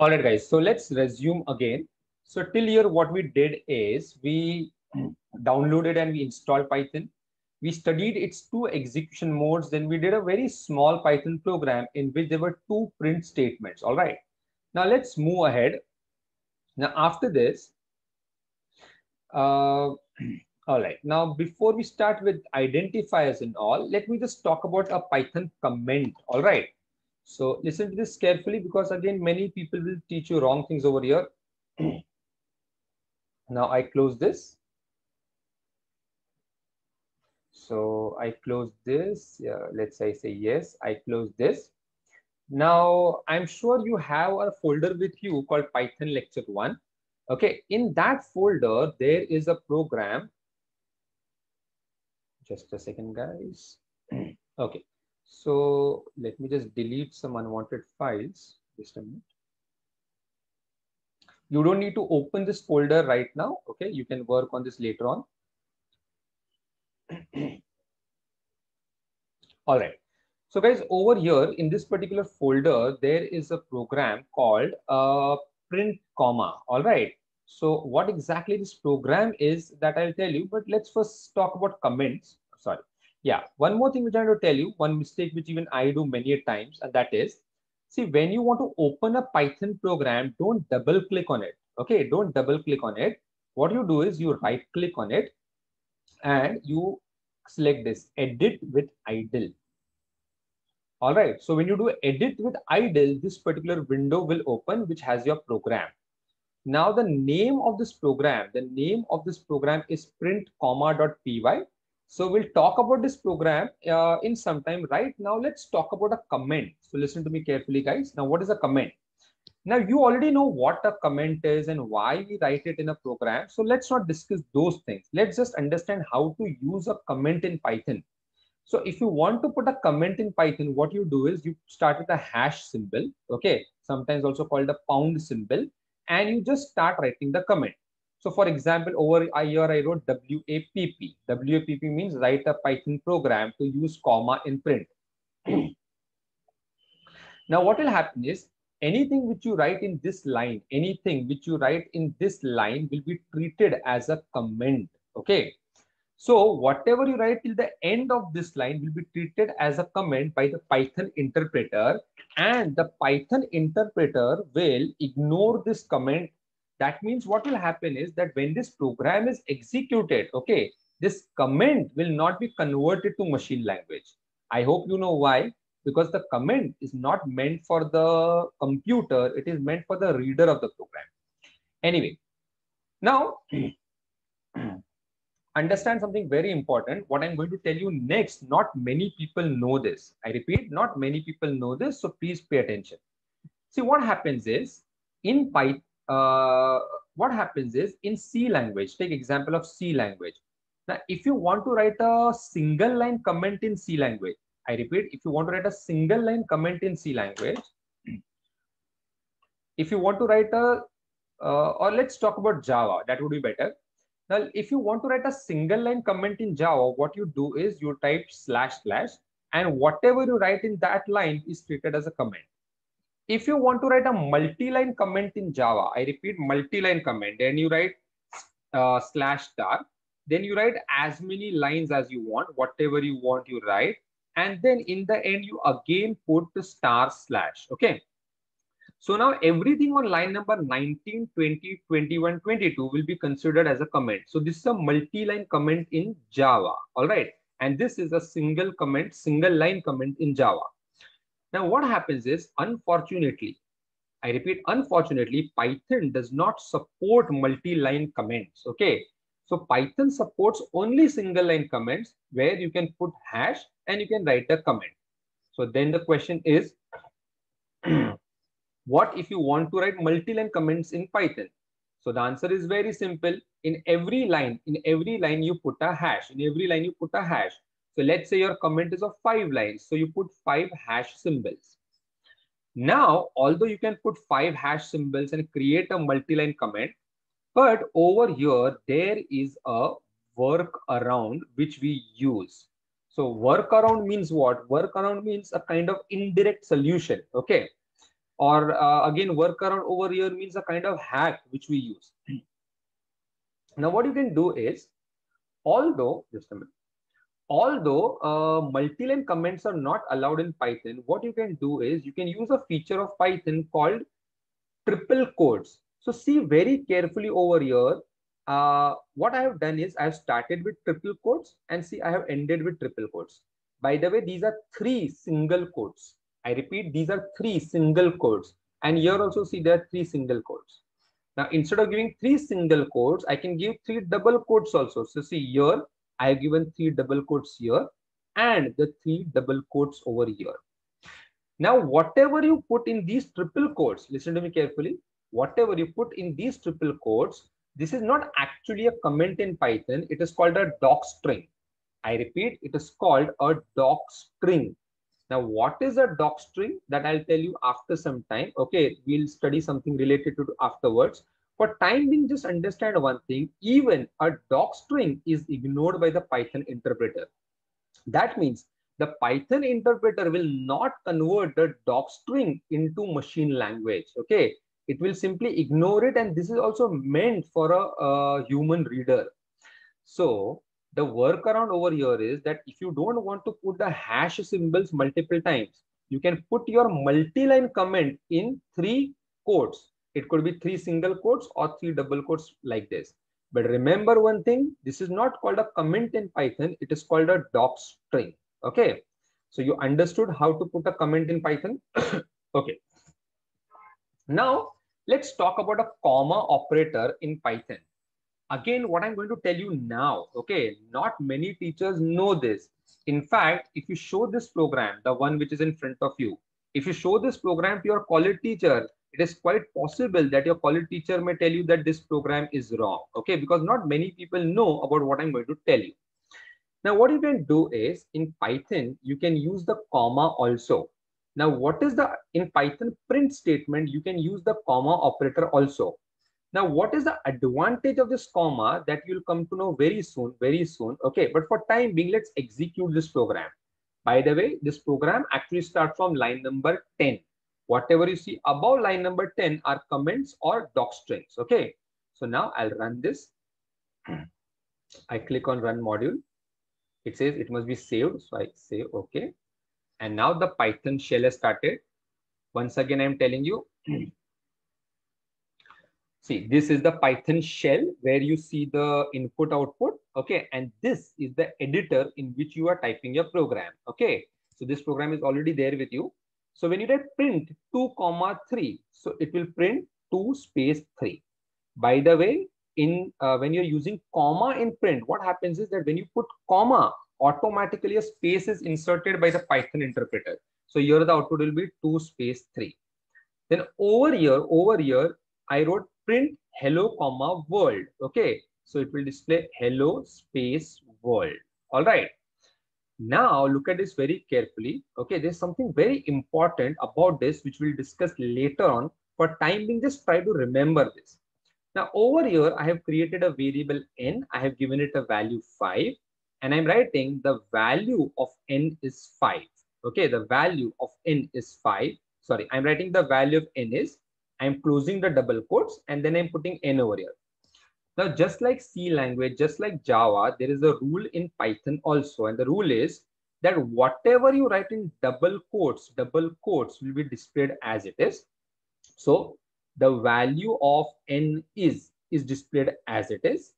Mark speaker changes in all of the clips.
Speaker 1: All right, guys. So let's resume again. So till here, what we did is we downloaded and we installed Python. We studied its two execution modes. Then we did a very small Python program in which there were two print statements. All right. Now let's move ahead. Now after this, uh, all right. Now before we start with identifiers and all, let me just talk about a Python comment. All right. So listen to this carefully because again, many people will teach you wrong things over here. now I close this. So I close this. Yeah, let's say say yes, I close this. Now I'm sure you have a folder with you called Python lecture one. Okay, in that folder, there is a program. Just a second, guys. okay, so let me just delete some unwanted files. Just a minute. You don't need to open this folder right now. Okay, you can work on this later on. All right. So guys, over here in this particular folder, there is a program called uh, print comma. All right. So what exactly this program is that I'll tell you, but let's first talk about comments. Sorry. Yeah, one more thing which I want to tell you, one mistake which even I do many times, and that is, see, when you want to open a Python program, don't double click on it. Okay, don't double click on it. What you do is you right click on it and you select this edit with IDLE. All right, so when you do edit with IDLE, this particular window will open which has your program. Now the name of this program, the name of this program is print comma.py so we'll talk about this program uh, in some time. Right now, let's talk about a comment. So listen to me carefully, guys. Now, what is a comment? Now, you already know what a comment is and why we write it in a program. So let's not discuss those things. Let's just understand how to use a comment in Python. So if you want to put a comment in Python, what you do is you start with a hash symbol, okay, sometimes also called a pound symbol, and you just start writing the comment. So for example, over here I wrote WAPP. WAPP means write a Python program to use comma in print. now what will happen is anything which you write in this line, anything which you write in this line will be treated as a comment. Okay. So whatever you write till the end of this line will be treated as a comment by the Python interpreter and the Python interpreter will ignore this comment that means what will happen is that when this program is executed, okay, this comment will not be converted to machine language. I hope you know why. Because the comment is not meant for the computer, it is meant for the reader of the program. Anyway, now understand something very important. What I'm going to tell you next, not many people know this. I repeat, not many people know this, so please pay attention. See, what happens is in Python, uh, what happens is in C language, take example of C language. Now, if you want to write a single line comment in C language, I repeat, if you want to write a single line comment in C language, if you want to write a, uh, or let's talk about Java, that would be better. Now, if you want to write a single line comment in Java, what you do is you type slash slash and whatever you write in that line is treated as a comment if you want to write a multi-line comment in Java, I repeat multi-line comment, then you write uh, slash star, then you write as many lines as you want, whatever you want you write. And then in the end, you again put the star slash, okay? So now everything on line number 19, 20, 21, 22 will be considered as a comment. So this is a multi-line comment in Java, all right? And this is a single comment, single line comment in Java. Now, what happens is, unfortunately, I repeat, unfortunately, Python does not support multi-line comments. Okay. So Python supports only single line comments where you can put hash and you can write a comment. So then the question is, what if you want to write multi-line comments in Python? So the answer is very simple. In every line, in every line you put a hash. In every line you put a hash. So let's say your comment is of five lines. So you put five hash symbols. Now, although you can put five hash symbols and create a multi-line comment, but over here, there is a workaround which we use. So workaround means what? Workaround means a kind of indirect solution. Okay. or uh, again workaround over here means a kind of hack which we use. now what you can do is, although, just a minute, although uh, multi-line comments are not allowed in Python, what you can do is you can use a feature of Python called triple quotes. So see very carefully over here. Uh, what I have done is I have started with triple quotes and see I have ended with triple quotes. By the way, these are three single quotes. I repeat, these are three single quotes. And here also see there are three single quotes. Now, instead of giving three single quotes, I can give three double quotes also. So see here, I have given three double quotes here and the three double quotes over here. Now, whatever you put in these triple quotes, listen to me carefully. Whatever you put in these triple quotes, this is not actually a comment in Python. It is called a doc string. I repeat, it is called a doc string. Now, what is a doc string? That I'll tell you after some time. Okay, we'll study something related to afterwards. For time being, just understand one thing. Even a doc string is ignored by the Python interpreter. That means the Python interpreter will not convert the doc string into machine language. Okay, it will simply ignore it, and this is also meant for a, a human reader. So the workaround over here is that if you don't want to put the hash symbols multiple times, you can put your multi-line comment in three quotes. It could be three single quotes or three double quotes like this. But remember one thing, this is not called a comment in Python. It is called a doc string. Okay. So you understood how to put a comment in Python. okay. Now let's talk about a comma operator in Python. Again, what I'm going to tell you now, okay, not many teachers know this. In fact, if you show this program, the one which is in front of you, if you show this program to your college teacher, it is quite possible that your college teacher may tell you that this program is wrong, okay, because not many people know about what I'm going to tell you. Now, what you can do is in Python, you can use the comma also. Now, what is the in Python print statement? You can use the comma operator also. Now, what is the advantage of this comma that you'll come to know very soon, very soon. Okay, but for time being, let's execute this program. By the way, this program actually starts from line number 10. Whatever you see above line number 10 are comments or doc strings. Okay, so now I'll run this. I click on run module it says it must be saved. So I say okay. And now the Python shell has started. Once again, I'm telling you, see, this is the Python shell where you see the input output. Okay. And this is the editor in which you are typing your program. Okay. So this program is already there with you. So when you type print 2 comma 3, so it will print 2 space 3. By the way, in uh, when you're using comma in print, what happens is that when you put comma, automatically a space is inserted by the Python interpreter. So here the output will be 2 space 3. Then over here, over here, I wrote print hello comma world. Okay. So it will display hello space world. All right. Now look at this very carefully. Okay. There's something very important about this, which we'll discuss later on. For time being, just try to remember this. Now over here, I have created a variable n. I have given it a value 5 and I'm writing the value of n is 5. Okay, the value of n is 5. Sorry, I'm writing the value of n is, I'm closing the double quotes and then I'm putting n over here. Now, just like C language, just like Java, there is a rule in Python also. And the rule is that whatever you write in double quotes, double quotes will be displayed as it is. So the value of n is is displayed as it is.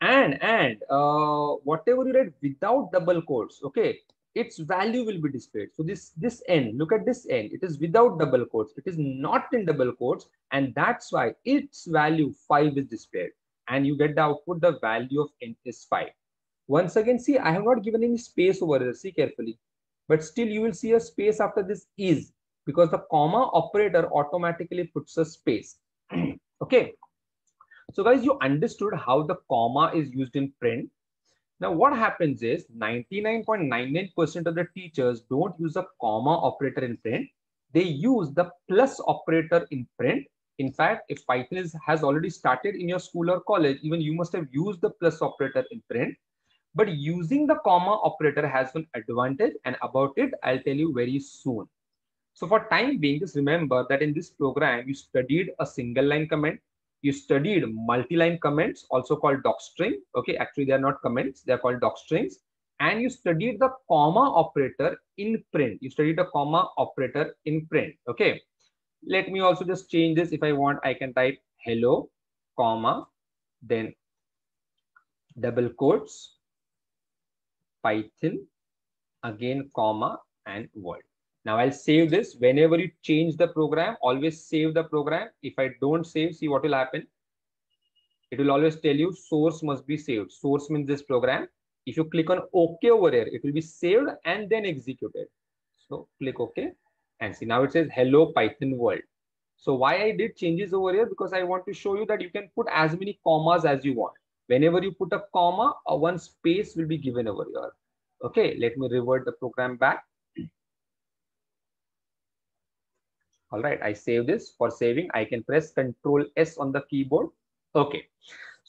Speaker 1: And and uh, whatever you write without double quotes okay its value will be displayed. So this this n look at this n. It is without double quotes. It is not in double quotes. And that's why its value 5 is displayed and you get the output the value of n is 5 once again see i have not given any space over there see carefully but still you will see a space after this is because the comma operator automatically puts a space. okay. So guys, you understood how the comma is used in print. Now what happens is 99.99% of the teachers don't use a comma operator in print. They use the plus operator in print. In fact, if Python is, has already started in your school or college, even you must have used the plus operator in print. But using the comma operator has an advantage and about it, I'll tell you very soon. So for time being, just remember that in this program, you studied a single line comment, you studied multi-line comments, also called docstring. Okay, actually they are not comments, they are called docstrings. And you studied the comma operator in print. You studied the comma operator in print. Okay, let me also just change this. If I want, I can type hello, comma, then double quotes, Python, again, comma, and world Now I'll save this. Whenever you change the program, always save the program. If I don't save, see what will happen. It will always tell you source must be saved. Source means this program. If you click on OK over here, it will be saved and then executed. So click OK and see now it says hello Python world. So why I did changes over here because I want to show you that you can put as many commas as you want. Whenever you put a comma, a one space will be given over here. Okay, let me revert the program back. All right, I save this. For saving, I can press Control S on the keyboard. Okay.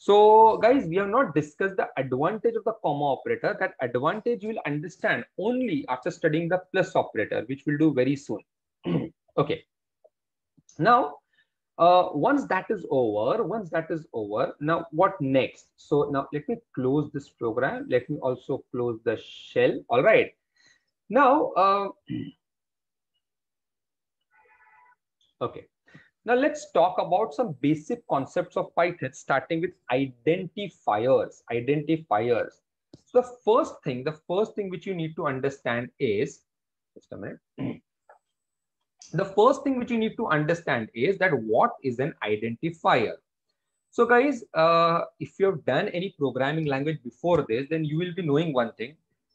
Speaker 1: So guys, we have not discussed the advantage of the comma operator. That advantage you will understand only after studying the plus operator, which we'll do very soon. okay. Now, uh, once that is over, once that is over, now what next? So now let me close this program. Let me also close the shell. All right. Now, uh, Okay. Now let's talk about some basic concepts of Python, starting with identifiers. Identifiers. So the first thing, the first thing which you need to understand is, just a minute. The first thing which you need to understand is that what is an identifier? So guys, uh, if you have done any programming language before this, then you will be knowing one thing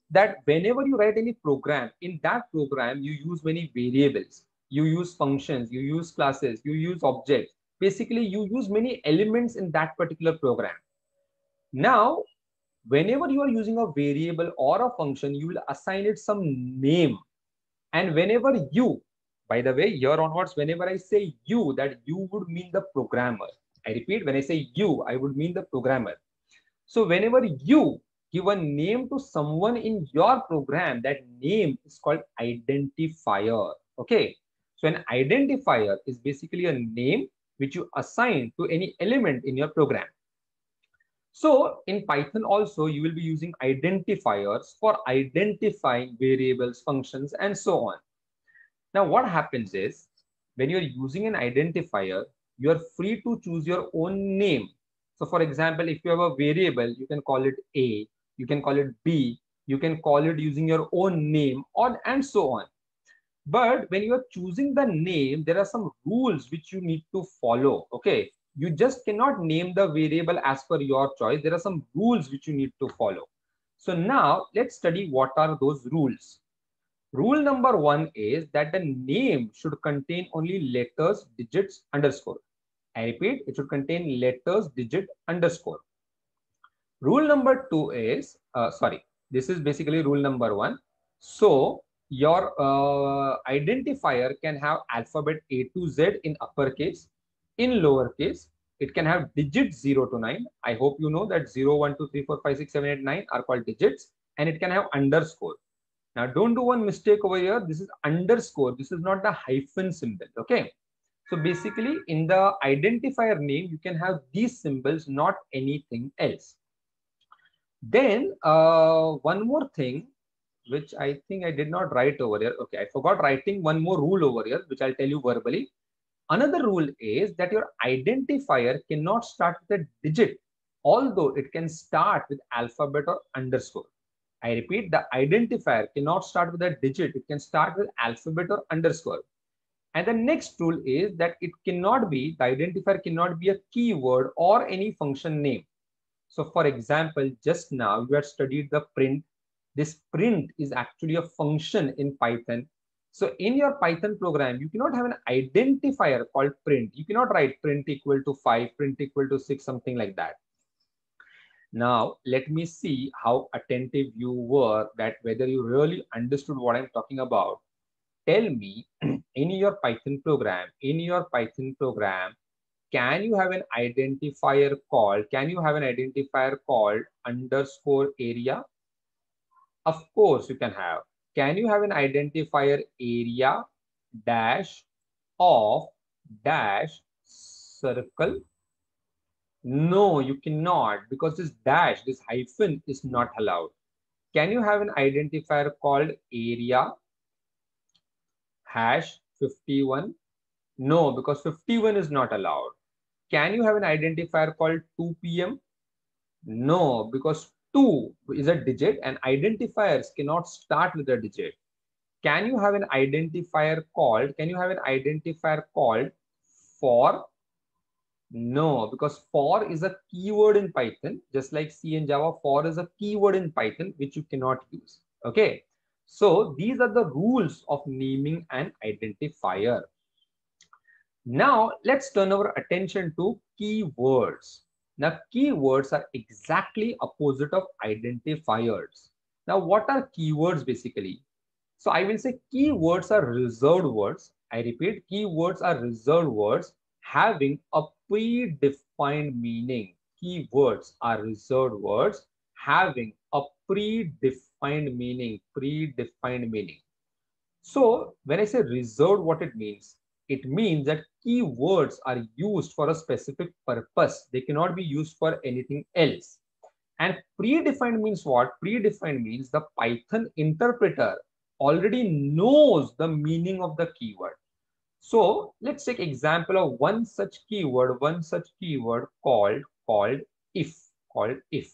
Speaker 1: that whenever you write any program, in that program, you use many variables you use functions, you use classes, you use objects. Basically, you use many elements in that particular program. Now, whenever you are using a variable or a function, you will assign it some name. And whenever you, by the way, here onwards, whenever I say you, that you would mean the programmer. I repeat, when I say you, I would mean the programmer. So whenever you give a name to someone in your program, that name is called identifier. Okay. So an identifier is basically a name which you assign to any element in your program. So in Python also, you will be using identifiers for identifying variables, functions, and so on. Now, what happens is when you're using an identifier, you're free to choose your own name. So for example, if you have a variable, you can call it A, you can call it B, you can call it using your own name or and so on. But when you are choosing the name, there are some rules which you need to follow. Okay. You just cannot name the variable as per your choice. There are some rules which you need to follow. So now let's study what are those rules. Rule number one is that the name should contain only letters, digits, underscore. I repeat, it should contain letters, digit, underscore. Rule number two is, uh, sorry, this is basically rule number one. So your uh, identifier can have alphabet A to Z in uppercase, in lowercase. It can have digits 0 to 9. I hope you know that 0, 1, 2, 3, 4, 5, 6, 7, 8, 9 are called digits. And it can have underscore. Now, don't do one mistake over here. This is underscore. This is not the hyphen symbol. Okay. So basically, in the identifier name, you can have these symbols, not anything else. Then uh, one more thing which I think I did not write over here. Okay, I forgot writing one more rule over here, which I'll tell you verbally. Another rule is that your identifier cannot start with a digit, although it can start with alphabet or underscore. I repeat, the identifier cannot start with a digit. It can start with alphabet or underscore. And the next rule is that it cannot be, the identifier cannot be a keyword or any function name. So for example, just now you had studied the print this print is actually a function in Python. So in your Python program, you cannot have an identifier called print. You cannot write print equal to 5, print equal to 6, something like that. Now, let me see how attentive you were that whether you really understood what I'm talking about. Tell me in your Python program, in your Python program, can you have an identifier called, can you have an identifier called underscore area? Of course, you can have. Can you have an identifier area dash of dash circle no, you cannot because this dash, this hyphen is not allowed. Can you have an identifier called area hash 51? No, because 51 is not allowed. Can you have an identifier called 2 p.m.? No, because 2 is a digit and identifiers cannot start with a digit. Can you have an identifier called, can you have an identifier called for no, because for is a keyword in Python, just like C and Java, for is a keyword in Python, which you cannot use. Okay. So these are the rules of naming an identifier. Now let's turn our attention to keywords. Now keywords are exactly opposite of identifiers. Now what are keywords basically? So I will say keywords are reserved words. I repeat, keywords are reserved words having a predefined meaning. Keywords are reserved words having a predefined meaning, predefined meaning. So when I say reserved, what it means? It means that keywords are used for a specific purpose. They cannot be used for anything else. And predefined means what? Predefined means the Python interpreter already knows the meaning of the keyword. So let's take example of one such keyword, one such keyword called, called if, called if.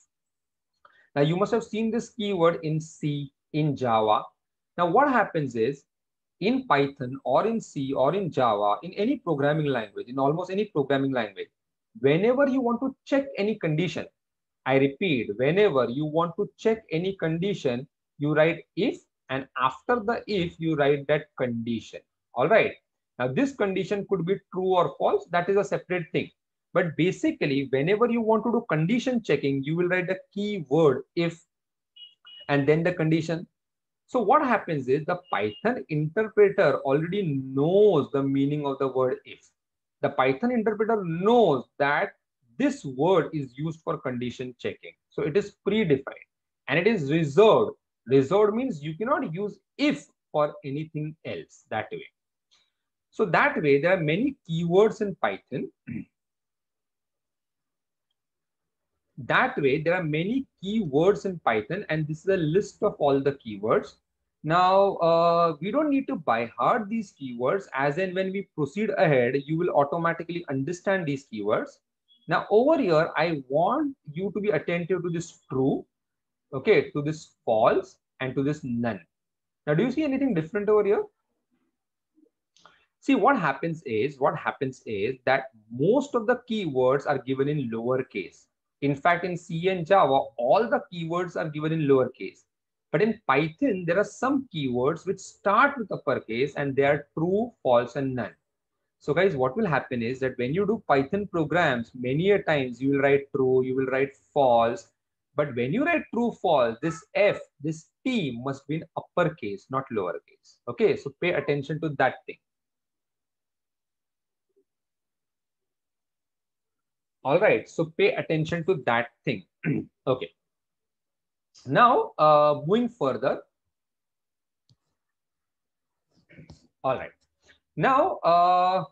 Speaker 1: Now you must have seen this keyword in C, in Java. Now what happens is in Python or in C or in Java, in any programming language, in almost any programming language, whenever you want to check any condition, I repeat, whenever you want to check any condition, you write if and after the if you write that condition. All right. Now this condition could be true or false. That is a separate thing. But basically, whenever you want to do condition checking, you will write the keyword if and then the condition. So what happens is the Python interpreter already knows the meaning of the word if. The Python interpreter knows that this word is used for condition checking. So it is predefined and it is reserved. Reserved means you cannot use if for anything else that way. So that way, there are many keywords in Python. that way, there are many keywords in Python, and this is a list of all the keywords. Now, uh, we don't need to by heart these keywords, as in when we proceed ahead, you will automatically understand these keywords. Now, over here, I want you to be attentive to this true, okay, to this false, and to this none. Now, do you see anything different over here? See, what happens is, what happens is that most of the keywords are given in lowercase. In fact, in C and Java, all the keywords are given in lowercase. But in Python, there are some keywords which start with uppercase and they are true, false, and none. So guys, what will happen is that when you do Python programs, many a times you will write true, you will write false. But when you write true, false, this F, this T must be in uppercase, not lowercase. Okay, so pay attention to that thing. All right, so pay attention to that thing. okay. Now, uh, moving further. All right. Now, uh,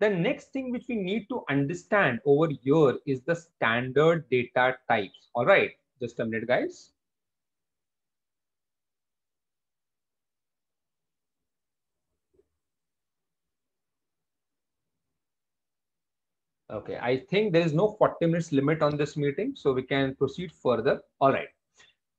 Speaker 1: the next thing which we need to understand over here is the standard data types. All right, just a minute, guys. Okay, I think there is no 40 minutes limit on this meeting, so we can proceed further. All right.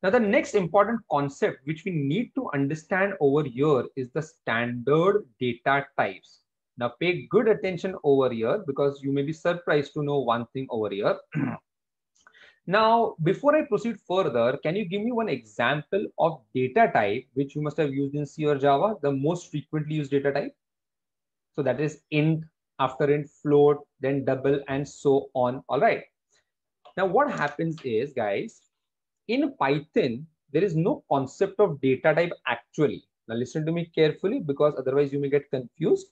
Speaker 1: Now, the next important concept which we need to understand over here is the standard data types. Now, pay good attention over here because you may be surprised to know one thing over here. now, before I proceed further, can you give me one example of data type which you must have used in C or Java, the most frequently used data type? So that is int, after int float, then double and so on. All right. Now what happens is guys, in Python, there is no concept of data type actually. Now listen to me carefully because otherwise you may get confused.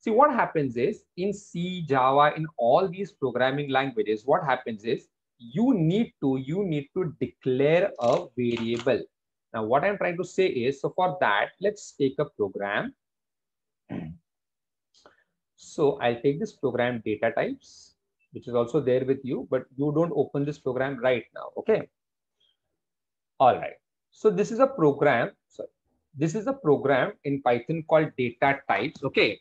Speaker 1: See what happens is in C, Java, in all these programming languages, what happens is you need to, you need to declare a variable. Now what I'm trying to say is, so for that, let's take a program So I'll take this program data types, which is also there with you, but you don't open this program right now. Okay. All right. So this is a program. Sorry. This is a program in Python called data types. Okay.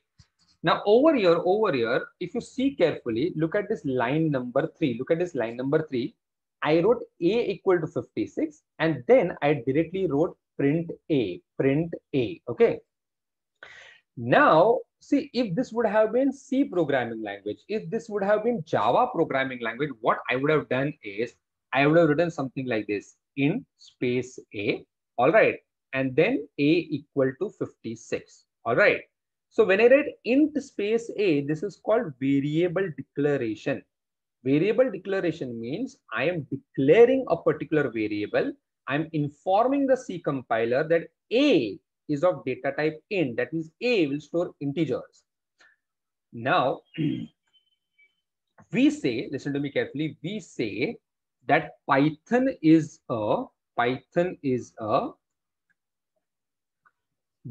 Speaker 1: Now over here, over here, if you see carefully, look at this line number three. Look at this line number three. I wrote a equal to 56 and then I directly wrote print a, print a. Okay. Now, see, if this would have been C programming language, if this would have been Java programming language, what I would have done is I would have written something like this int space A. All right. And then A equal to 56. All right. So when I write int space a, this is called variable declaration. Variable declaration means I am declaring a particular variable. I'm informing the C compiler that a is of data type int. That means a will store integers. Now, we say, listen to me carefully, we say that Python is a, Python is a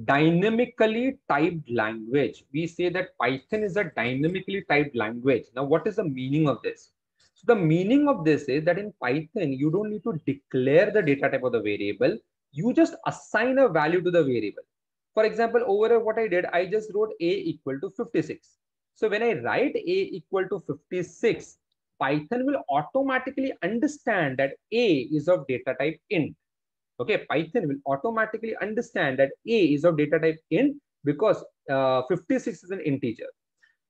Speaker 1: dynamically typed language. We say that Python is a dynamically typed language. Now, what is the meaning of this? So the meaning of this is that in Python, you don't need to declare the data type of the variable. You just assign a value to the variable. For example, over what I did, I just wrote a equal to 56. So when I write a equal to 56, Python will automatically understand that a is of data type int. Okay python will automatically understand that a is of data type int because uh, 56 is an integer.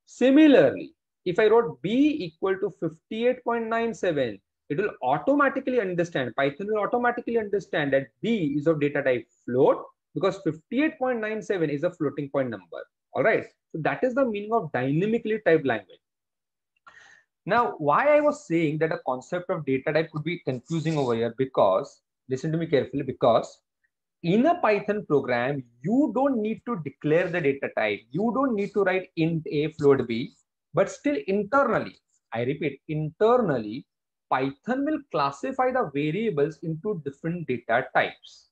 Speaker 1: Similarly if i wrote b equal to 58.97 it will automatically understand python will automatically understand that b is of data type float because 58.97 is a floating point number. All right so that is the meaning of dynamically typed language now why i was saying that a concept of data type could be confusing over here because listen to me carefully because in a Python program, you don't need to declare the data type. You don't need to write int a float b, but still internally, I repeat, internally, Python will classify the variables into different data types.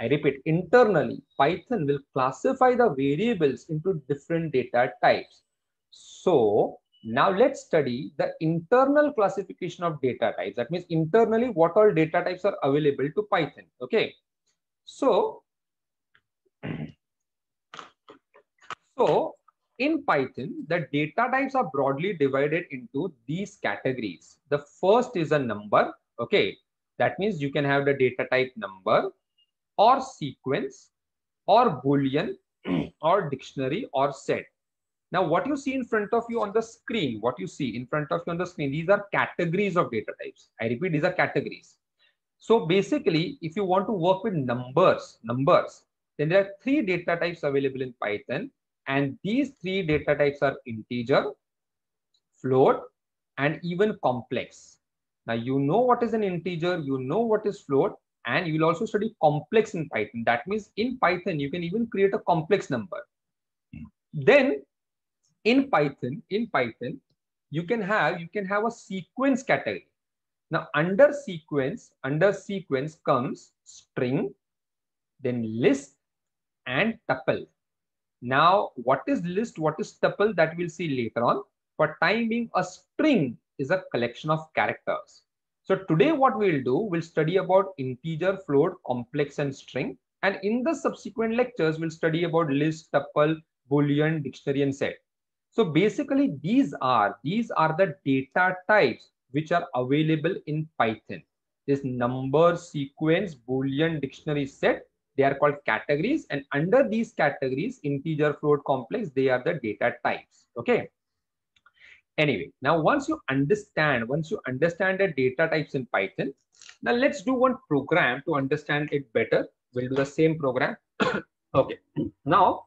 Speaker 1: I repeat, internally, Python will classify the variables into different data types. So now let's study the internal classification of data types. That means internally what all data types are available to Python. Okay. So, so in Python, the data types are broadly divided into these categories. The first is a number. Okay. That means you can have the data type number or sequence or boolean or dictionary or set now, what you see in front of you on the screen, what you see in front of you on the screen, these are categories of data types. I repeat, these are categories. So basically, if you want to work with numbers, numbers, then there are three data types available in Python. And these three data types are integer, float, and even complex. Now, you know what is an integer, you know what is float, and you will also study complex in Python. That means in Python, you can even create a complex number. Hmm. Then in Python, in Python, you can have you can have a sequence category. Now under sequence, under sequence comes string, then list and tuple. Now, what is list? What is tuple? That we'll see later on. For time being, a string is a collection of characters. So today what we'll do, we'll study about integer, float, complex and string. And in the subsequent lectures, we'll study about list, tuple, boolean, dictionary and set. So basically these are, these are the data types which are available in Python. This number, sequence, boolean, dictionary set, they are called categories and under these categories, integer, float, complex, they are the data types. Okay. Anyway, now once you understand, once you understand the data types in Python, now let's do one program to understand it better. We'll do the same program. okay. Now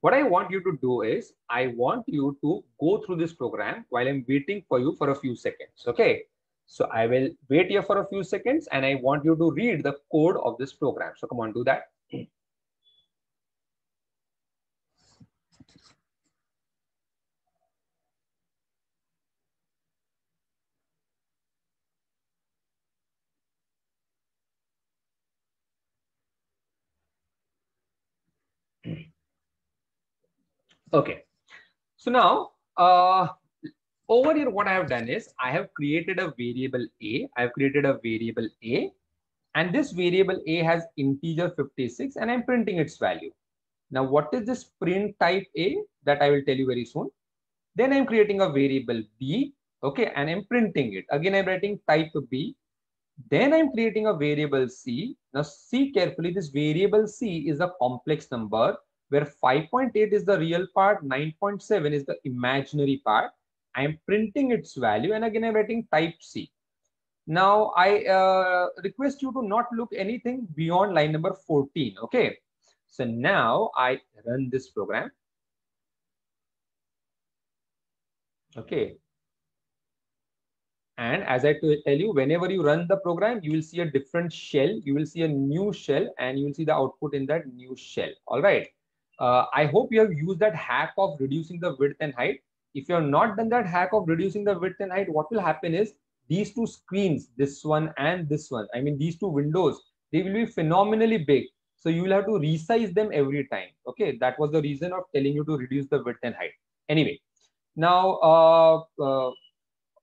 Speaker 1: what I want you to do is I want you to go through this program while I'm waiting for you for a few seconds. Okay. So I will wait here for a few seconds and I want you to read the code of this program. So come on, do that. Okay. So now, uh, over here, what I have done is I have created a variable A. I have created a variable A and this variable A has integer 56 and I'm printing its value. Now, what is this print type A that I will tell you very soon. Then I'm creating a variable B, okay, and I'm printing it. Again, I'm writing type B. Then I'm creating a variable C. Now see carefully, this variable C is a complex number where 5.8 is the real part, 9.7 is the imaginary part. I'm printing its value and again I'm writing type C. Now I uh, request you to not look anything beyond line number 14. Okay. So now I run this program. Okay. And as I tell you, whenever you run the program, you will see a different shell. You will see a new shell and you will see the output in that new shell. All right. Uh, I hope you have used that hack of reducing the width and height. If you have not done that hack of reducing the width and height, what will happen is these two screens, this one and this one, I mean, these two windows, they will be phenomenally big. So you will have to resize them every time. Okay, that was the reason of telling you to reduce the width and height. Anyway, now uh, uh,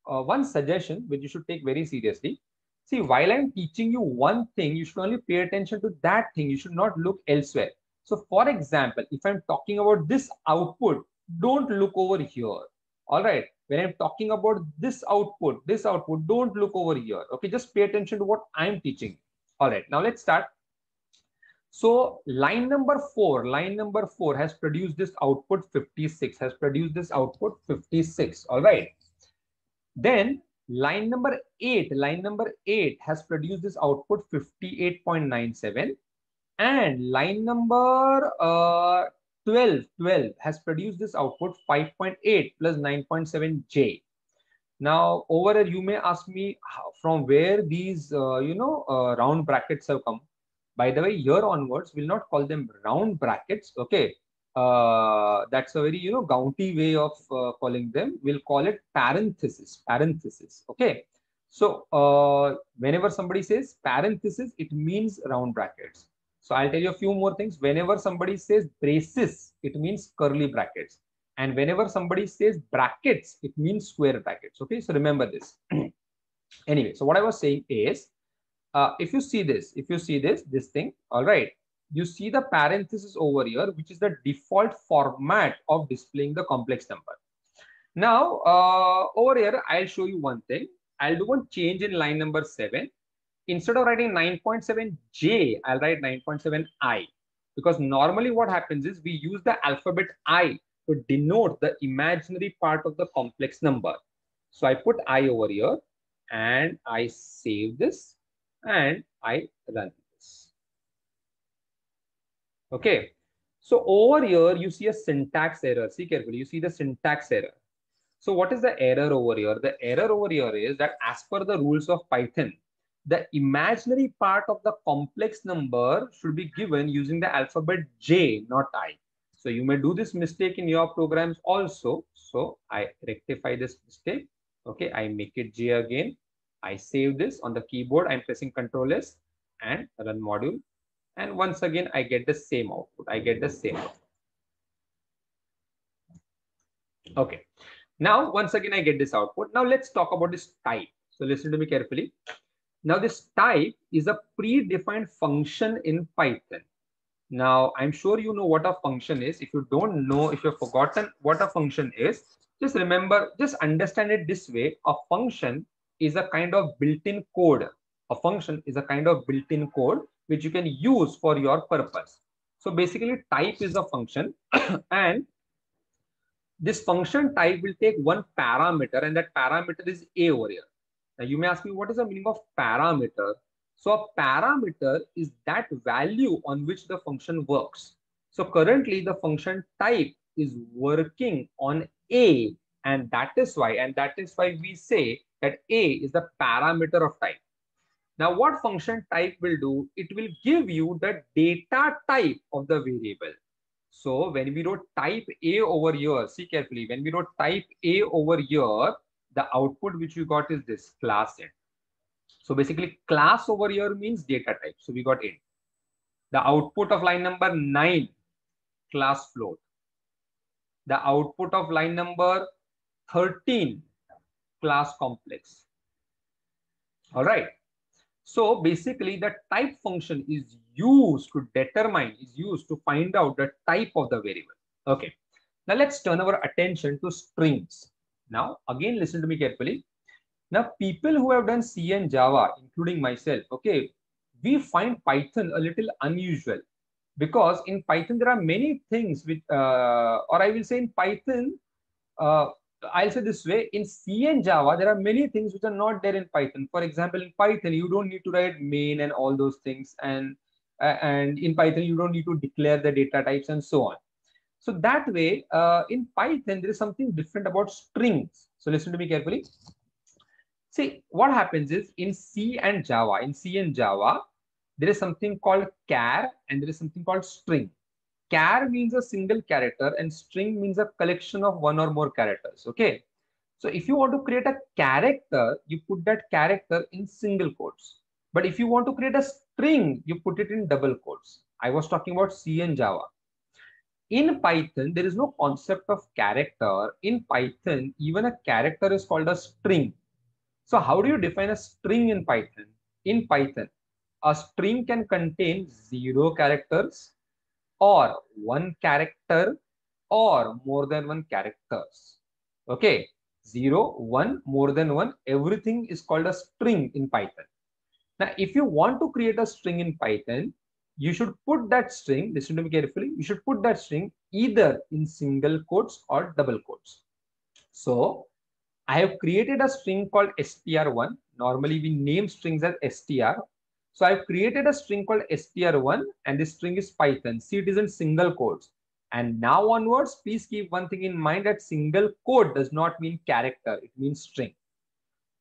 Speaker 1: uh, one suggestion which you should take very seriously. See, while I'm teaching you one thing, you should only pay attention to that thing. You should not look elsewhere. So for example, if I'm talking about this output, don't look over here. All right. When I'm talking about this output, this output, don't look over here. Okay. Just pay attention to what I'm teaching. All right. Now let's start. So line number four, line number four has produced this output 56, has produced this output 56. All right. Then line number eight, line number eight has produced this output 58.97 and line number uh, 12, 12 has produced this output 5.8 plus 9.7J. Now over here, you may ask me how, from where these, uh, you know, uh, round brackets have come. By the way, here onwards, we'll not call them round brackets. Okay. Uh, that's a very, you know, gaunty way of uh, calling them. We'll call it parenthesis, parenthesis. Okay. So uh, whenever somebody says parenthesis, it means round brackets. So I'll tell you a few more things. Whenever somebody says braces, it means curly brackets. And whenever somebody says brackets, it means square brackets. Okay, so remember this. anyway, so what I was saying is, uh, if you see this, if you see this, this thing, all right, you see the parenthesis over here, which is the default format of displaying the complex number. Now, uh, over here, I'll show you one thing. I'll do one change in line number seven. Instead of writing 9.7J, I'll write 9.7I. Because normally what happens is we use the alphabet I to denote the imaginary part of the complex number. So I put I over here and I save this and I run this. Okay. So over here, you see a syntax error. See carefully, you see the syntax error. So what is the error over here? The error over here is that as per the rules of Python, the imaginary part of the complex number should be given using the alphabet J, not I. So you may do this mistake in your programs also. So I rectify this mistake. Okay, I make it J again. I save this on the keyboard. I'm pressing Control S and run module. And once again, I get the same output. I get the same output. Okay. Now, once again, I get this output. Now let's talk about this type. So listen to me carefully. Now this type is a predefined function in Python. Now I'm sure you know what a function is. If you don't know, if you've forgotten what a function is, just remember, just understand it this way. A function is a kind of built-in code. A function is a kind of built-in code which you can use for your purpose. So basically type is a function and this function type will take one parameter and that parameter is a over here. Now you may ask me, what is the meaning of parameter? So a parameter is that value on which the function works. So currently the function type is working on A and that is why, and that is why we say that A is the parameter of type. Now what function type will do, it will give you the data type of the variable. So when we wrote type A over here, see carefully, when we wrote type A over here, the output which we got is this class int. So basically class over here means data type. So we got int. The output of line number nine, class float. the output of line number 13 class complex. All right. So basically the type function is used to determine, is used to find out the type of the variable. Okay. Now let's turn our attention to strings. Now again, listen to me carefully. Now people who have done C and Java, including myself, okay, we find Python a little unusual because in Python there are many things with, uh, or I will say in Python, uh, I'll say this way, in C and Java, there are many things which are not there in Python. For example, in Python, you don't need to write main and all those things. And, uh, and in Python, you don't need to declare the data types and so on. So that way, uh, in Python, there is something different about strings. So listen to me carefully. See, what happens is in C and Java, in C and Java, there is something called char and there is something called string. Char means a single character and string means a collection of one or more characters. Okay. So if you want to create a character, you put that character in single quotes. But if you want to create a string, you put it in double quotes. I was talking about C and Java. In Python, there is no concept of character. In Python, even a character is called a string. So how do you define a string in Python? In Python, a string can contain zero characters or one character or more than one characters. Okay, zero, one, more than one, everything is called a string in Python. Now, if you want to create a string in Python, you should put that string, listen to me carefully, you should put that string either in single quotes or double quotes. So, I have created a string called str1. Normally, we name strings as str so I've created a string called str1 and this string is Python. See, it is in single quotes. And now onwards, please keep one thing in mind that single quote does not mean character. It means string.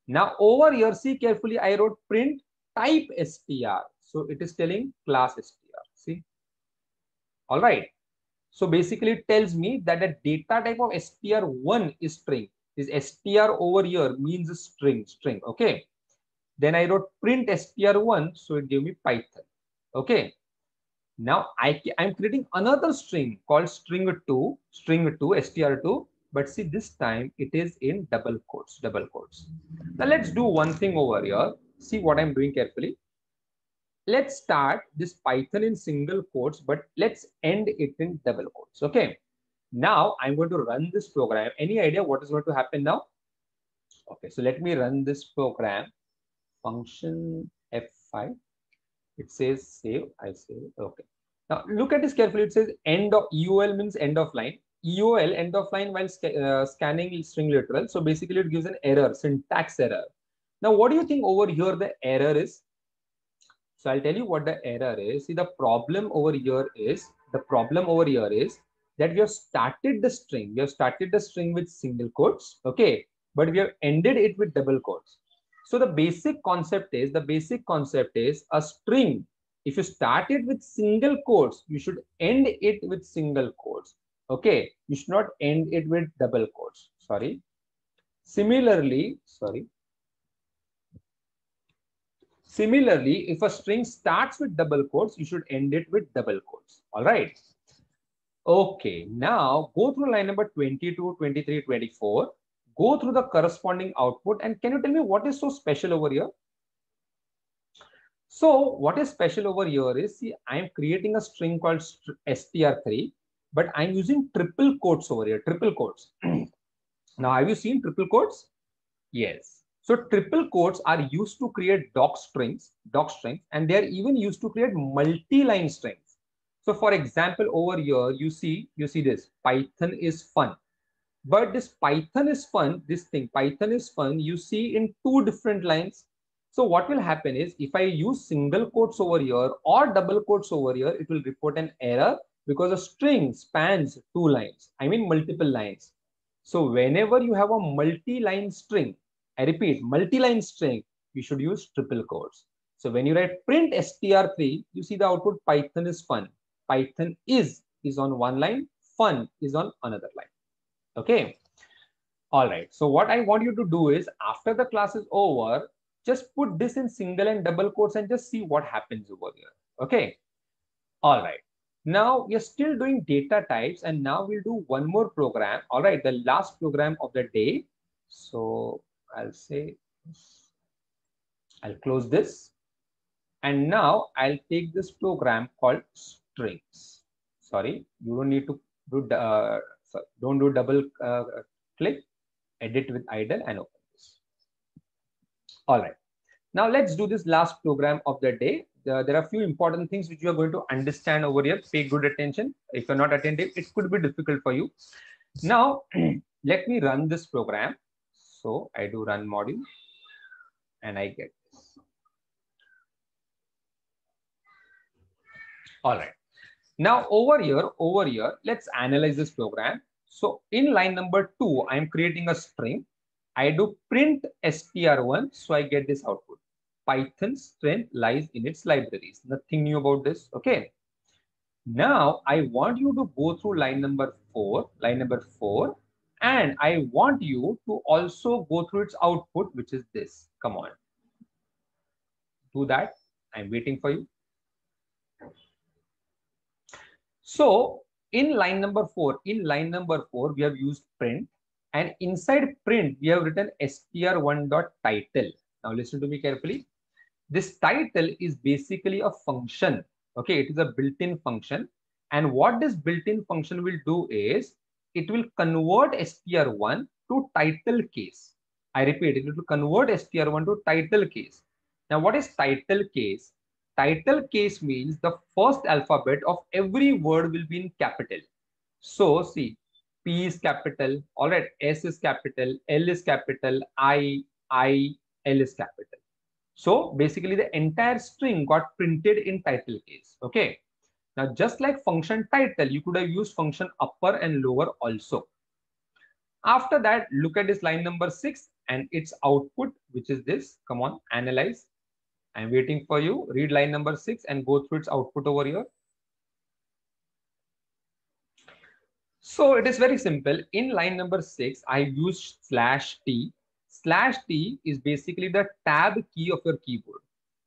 Speaker 1: Now over here, see carefully, I wrote print type str. So it is telling class str. See? All right. So basically it tells me that the data type of str1 is string. This str over here means a string, string. Okay. Then I wrote print str1, so it gave me Python. Okay. Now I, I'm creating another string called string2, string2, str2. But see, this time it is in double quotes, double quotes. Now let's do one thing over here. See what I'm doing carefully. Let's start this Python in single quotes, but let's end it in double quotes. Okay. Now I'm going to run this program. Any idea what is going to happen now? Okay, so let me run this program function F5. It says save. I say okay. Now look at this carefully. It says end of EOL means end of line. EOL end of line while sc uh, scanning string literal. So basically it gives an error, syntax error. Now what do you think over here the error is? So I'll tell you what the error is. See the problem over here is the problem over here is that we have started the string. We have started the string with single quotes. Okay. But we have ended it with double quotes. So the basic concept is, the basic concept is a string. If you start it with single quotes, you should end it with single quotes. Okay. You should not end it with double quotes. Sorry. Similarly, sorry. Similarly, if a string starts with double quotes, you should end it with double quotes. All right. Okay. Now go through line number 22, 23, 24 go through the corresponding output and can you tell me what is so special over here? So what is special over here is, see, I am creating a string called str3, but I'm using triple quotes over here, triple quotes. now, have you seen triple quotes? Yes. So triple quotes are used to create doc strings, doc strings, and they are even used to create multi-line strings. So for example, over here, you see, you see this, Python is fun. But this Python is fun, this thing, Python is fun, you see in two different lines. So what will happen is if I use single quotes over here or double quotes over here, it will report an error because a string spans two lines. I mean multiple lines. So whenever you have a multi-line string, I repeat, multi-line string, you should use triple quotes. So when you write print str3, you see the output Python is fun. Python is is on one line, fun is on another line. Okay. All right. So what I want you to do is after the class is over, just put this in single and double quotes and just see what happens over here. Okay. All right. Now we are still doing data types and now we'll do one more program. All right, the last program of the day. So I'll say, I'll close this. And now I'll take this program called strings. Sorry, you don't need to do, uh, sorry, don't do double uh, click, edit with IDLE and open this. All right. Now let's do this last program of the day. There are a few important things which you are going to understand over here. Pay good attention. If you're not attentive, it could be difficult for you. Now, let me run this program. So I do run module and I get this. All right. Now over here, over here, let's analyze this program. So in line number two, I'm creating a string. I do print str1, so I get this output. Python's strength lies in its libraries. Nothing new about this. Okay. Now I want you to go through line number four, line number four, and I want you to also go through its output, which is this. Come on. Do that. I'm waiting for you. So in line number four, in line number four, we have used print and inside print, we have written str1.title. Now listen to me carefully. This title is basically a function. Okay, it is a built-in function. And what this built-in function will do is it will convert str1 to title case. I repeat, it will convert str1 to title case. Now, what is title case? Title case means the first alphabet of every word will be in capital. So, see, P is capital, all right, S is capital, L is capital, I, I, L is capital. So basically the entire string got printed in title case. Okay. Now just like function title, you could have used function upper and lower also. After that, look at this line number six and its output, which is this. Come on, analyze. I'm waiting for you. Read line number six and go through its output over here. So it is very simple. In line number six, I use slash t slash t is basically the tab key of your keyboard.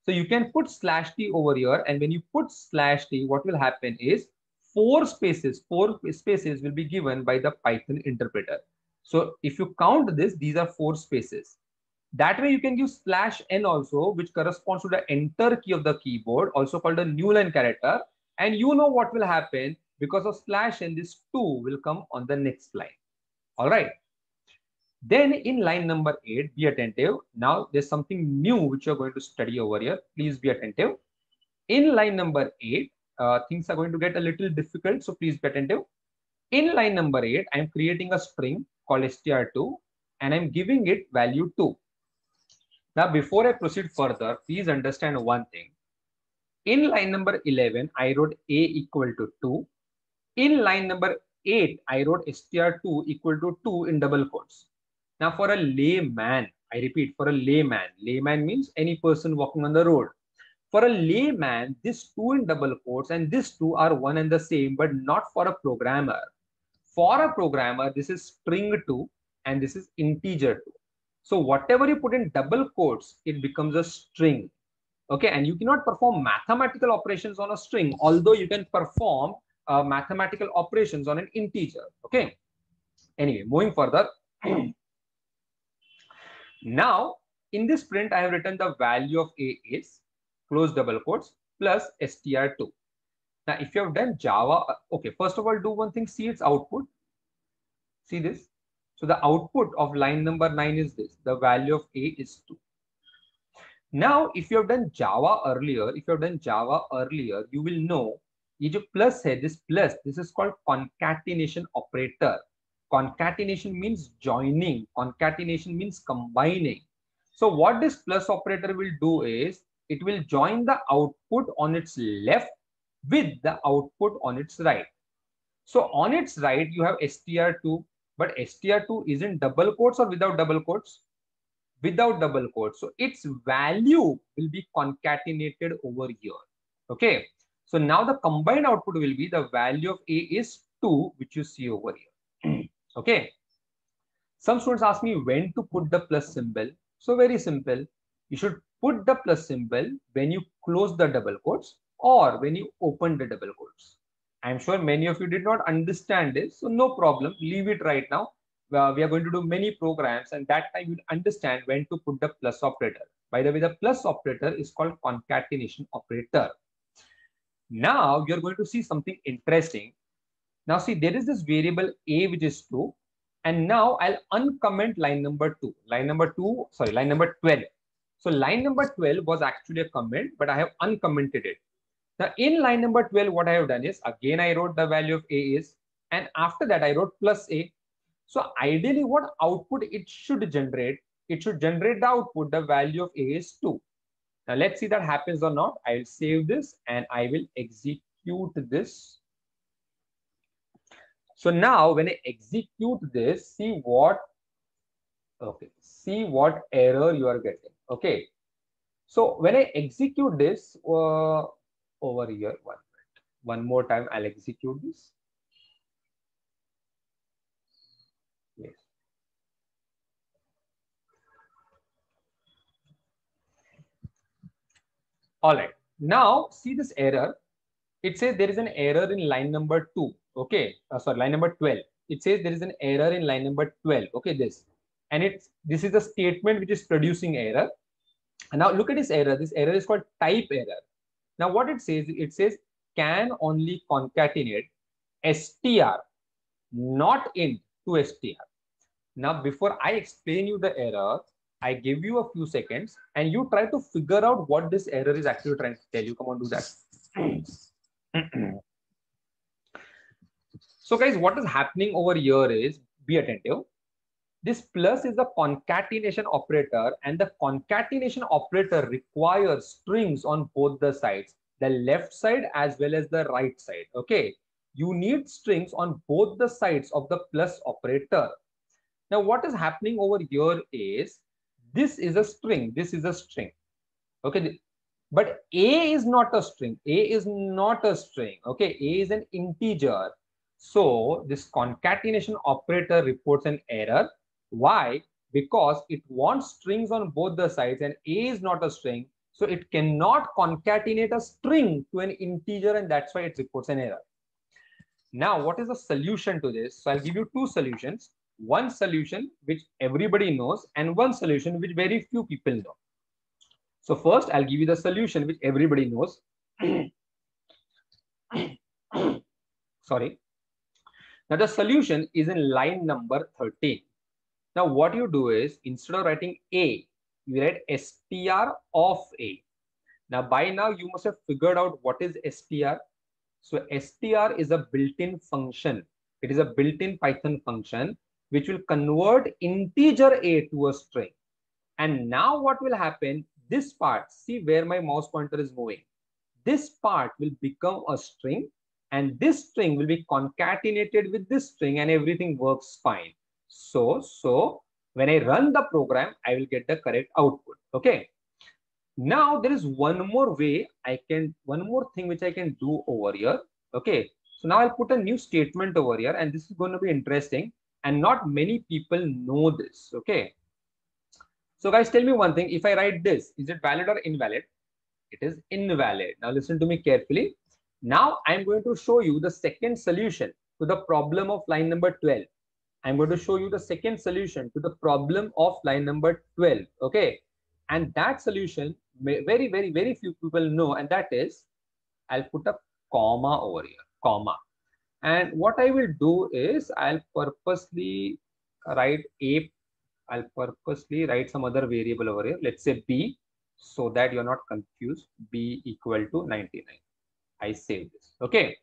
Speaker 1: So you can put slash t over here. And when you put slash t, what will happen is four spaces, four spaces will be given by the Python interpreter. So if you count this, these are four spaces. That way you can use slash n also, which corresponds to the enter key of the keyboard, also called a new line character. And you know what will happen because of slash n, this two will come on the next line. All right. Then in line number eight, be attentive. Now there's something new which you're going to study over here. Please be attentive. In line number eight, uh, things are going to get a little difficult. So please be attentive. In line number eight, I'm creating a string called str2 and I'm giving it value 2. Now, before I proceed further, please understand one thing. In line number 11, I wrote a equal to 2. In line number 8, I wrote str2 equal to 2 in double quotes. Now, for a layman, I repeat, for a layman, layman means any person walking on the road. For a layman, this two in double quotes and this two are one and the same, but not for a programmer. For a programmer, this is string two and this is integer two. So whatever you put in double quotes, it becomes a string. Okay, and you cannot perform mathematical operations on a string, although you can perform uh, mathematical operations on an integer. Okay. Anyway, moving further. Now, in this print, I have written the value of A is close double quotes plus str2. Now, if you have done Java, uh, okay, first of all, do one thing, see its output. See this. So the output of line number nine is this. The value of A is 2. Now, if you have done Java earlier, if you have done Java earlier, you will know ये जो plus है, this plus, this is called concatenation operator. Concatenation means joining. Concatenation means combining. So what this plus operator will do is it will join the output on its left with the output on its right. So on its right, you have str2, but str2 is in double quotes or without double quotes? Without double quotes. So its value will be concatenated over here. Okay. So now the combined output will be the value of A is 2, which you see over here. Okay. Some students ask me when to put the plus symbol. So very simple. You should put the plus symbol when you close the double quotes or when you open the double quotes. I'm sure many of you did not understand this. So no problem, leave it right now. Uh, we are going to do many programs and that time you'll understand when to put the plus operator. By the way, the plus operator is called concatenation operator. Now you're going to see something interesting. Now see, there is this variable a which is 2 and now I'll uncomment line number 2. Line number 2, sorry, line number 12. So line number 12 was actually a comment, but I have uncommented it. Now in line number 12, what I have done is, again, I wrote the value of A is, and after that I wrote plus A. So ideally what output it should generate, it should generate the output, the value of A is 2. Now let's see that happens or not. I'll save this and I will execute this. So now when I execute this, see what, okay, see what error you are getting. Okay. So when I execute this, uh, over here. One minute. One more time, I'll execute this. Yes. All right. Now see this error. It says there is an error in line number two. Okay. Uh, sorry, line number 12. It says there is an error in line number 12. Okay, this. And it's this is a statement which is producing error. And now look at this error. This error is called type error. Now what it says, it says can only concatenate str, not int to str. Now before I explain you the error, I give you a few seconds and you try to figure out what this error is actually trying to tell you. Come on, do that. so guys, what is happening over here is, be attentive. This plus is a concatenation operator and the concatenation operator requires strings on both the sides, the left side as well as the right side. Okay. You need strings on both the sides of the plus operator. Now what is happening over here is this is a string. This is a string. Okay. But A is not a string. A is not a string. Okay. A is an integer. So this concatenation operator reports an error why? Because it wants strings on both the sides and A is not a string. So it cannot concatenate a string to an integer and that's why it reports an error. Now, what is the solution to this? So I'll give you two solutions. One solution which everybody knows and one solution which very few people know. So first, I'll give you the solution which everybody knows. Sorry. Now the solution is in line number 13. Now what you do is instead of writing A, you write str of A. Now by now you must have figured out what is str. So str is a built-in function. It is a built-in Python function which will convert integer A to a string. And now what will happen? This part, see where my mouse pointer is moving. This part will become a string and this string will be concatenated with this string and everything works fine. So, so when I run the program, I will get the correct output. Okay. Now there is one more way I can, one more thing which I can do over here. Okay. So now I'll put a new statement over here and this is going to be interesting and not many people know this. Okay. So guys, tell me one thing. If I write this, is it valid or invalid? It is invalid. Now listen to me carefully. Now I'm going to show you the second solution to the problem of line number 12. I'm going to show you the second solution to the problem of line number 12. Okay. And that solution, very, very, very few people know, and that is, I'll put a comma over here, comma. And what I will do is I'll purposely write a, I'll purposely write some other variable over here. Let's say B, so that you're not confused. B equal to 99. I save this. Okay.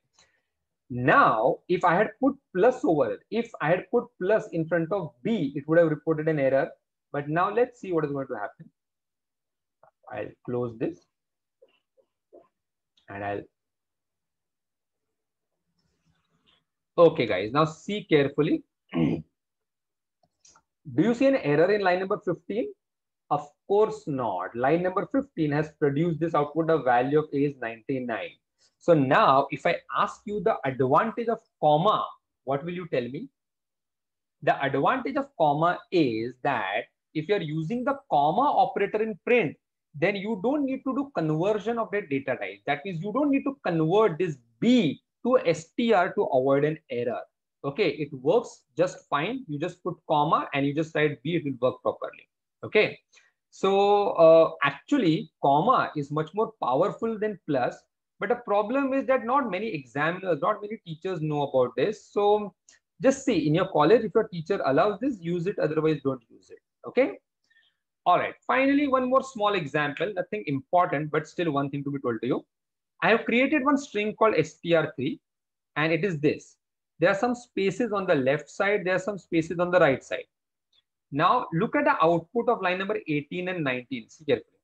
Speaker 1: Now, if I had put plus over it, if I had put plus in front of B, it would have reported an error. But now let's see what is going to happen. I'll close this and I'll. Okay, guys, now see carefully. Do you see an error in line number 15? Of course not. Line number 15 has produced this output of value of A is 99. So now if I ask you the advantage of comma, what will you tell me? The advantage of comma is that if you're using the comma operator in print, then you don't need to do conversion of the data type. That means you don't need to convert this B to str to avoid an error. Okay, it works just fine. You just put comma and you just write b, it will work properly. Okay, so uh, actually comma is much more powerful than plus. But the problem is that not many examiners, not many teachers know about this. So just see in your college, if your teacher allows this, use it. Otherwise, don't use it. Okay. All right. Finally, one more small example, nothing important, but still one thing to be told to you. I have created one string called str3 and it is this. There are some spaces on the left side. There are some spaces on the right side. Now look at the output of line number 18 and 19. See carefully.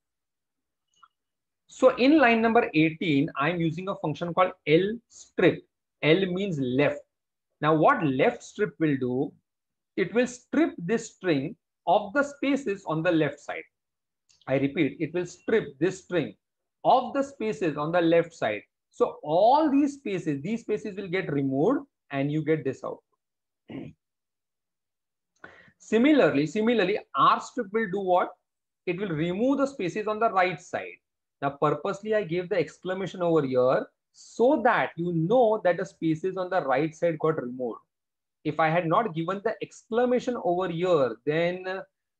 Speaker 1: So in line number 18, I'm using a function called L strip. L means left. Now what left strip will do, it will strip this string of the spaces on the left side. I repeat, it will strip this string of the spaces on the left side. So all these spaces, these spaces will get removed and you get this out. similarly, similarly, R strip will do what? It will remove the spaces on the right side. Now purposely I gave the exclamation over here so that you know that the spaces on the right side got removed. If I had not given the exclamation over here, then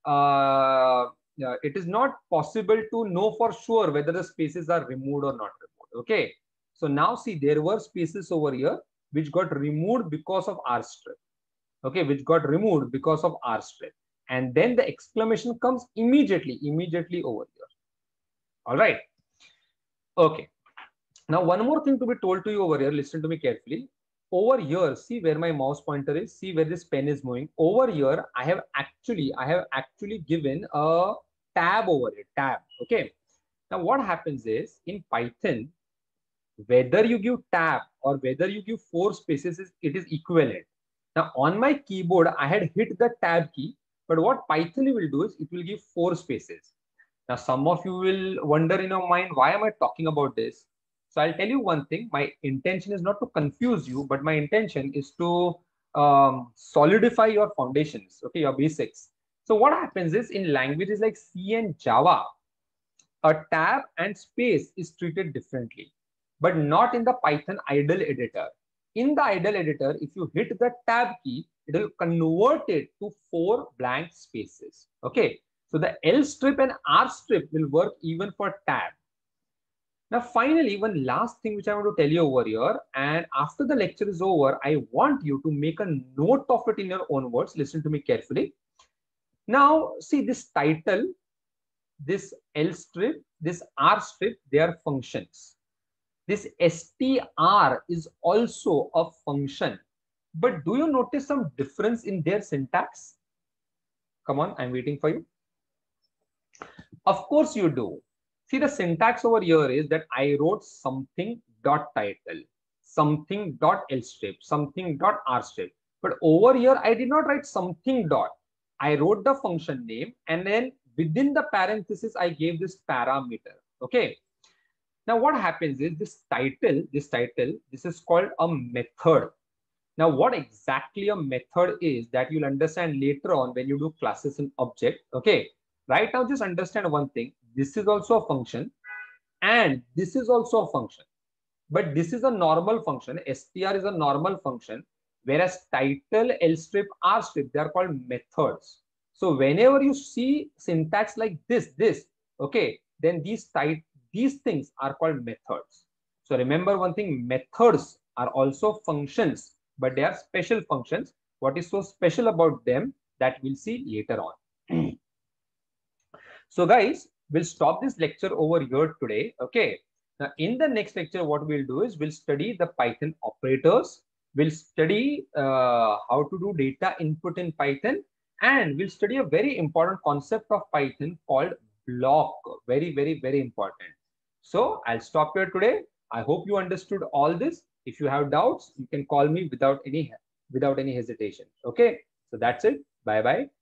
Speaker 1: uh, uh, it is not possible to know for sure whether the spaces are removed or not removed. Okay. So now see, there were spaces over here which got removed because of R strip. Okay, which got removed because of R strip. And then the exclamation comes immediately, immediately over here. All right. Okay. Now, one more thing to be told to you over here, listen to me carefully. Over here, see where my mouse pointer is, see where this pen is moving. Over here, I have actually, I have actually given a tab over it, tab, okay? Now, what happens is, in Python, whether you give tab or whether you give four spaces, it is equivalent. Now, on my keyboard, I had hit the tab key, but what Python will do is, it will give four spaces. Now, some of you will wonder in your mind, why am I talking about this? So I'll tell you one thing. My intention is not to confuse you, but my intention is to um, solidify your foundations, okay, your basics. So what happens is in languages like C and Java, a tab and space is treated differently, but not in the Python IDLE editor. In the IDLE editor, if you hit the tab key, it will convert it to four blank spaces. Okay. So the L strip and R strip will work even for tab. Now, finally, one last thing which I want to tell you over here, and after the lecture is over, I want you to make a note of it in your own words. Listen to me carefully. Now, see this title, this L strip, this R strip, they are functions. This str is also a function. But do you notice some difference in their syntax? Come on, I'm waiting for you. Of course you do. See the syntax over here is that I wrote something dot title, something dot L strip, something dot R strip. But over here, I did not write something dot. I wrote the function name and then within the parenthesis, I gave this parameter. Okay. Now what happens is this title, this title, this is called a method. Now what exactly a method is that you'll understand later on when you do classes and object. Okay. Right now, just understand one thing. This is also a function and this is also a function. But this is a normal function. Str is a normal function whereas title l strip r strip they are called methods. So whenever you see syntax like this this okay then these type these things are called methods. So remember one thing methods are also functions but they are special functions. What is so special about them that we'll see later on so guys we'll stop this lecture over here today. Okay. Now, in the next lecture, what we'll do is we'll study the Python operators. We'll study uh, how to do data input in Python. And we'll study a very important concept of Python called block. Very, very, very important. So I'll stop here today. I hope you understood all this. If you have doubts, you can call me without any without any hesitation. Okay. So that's it. Bye bye.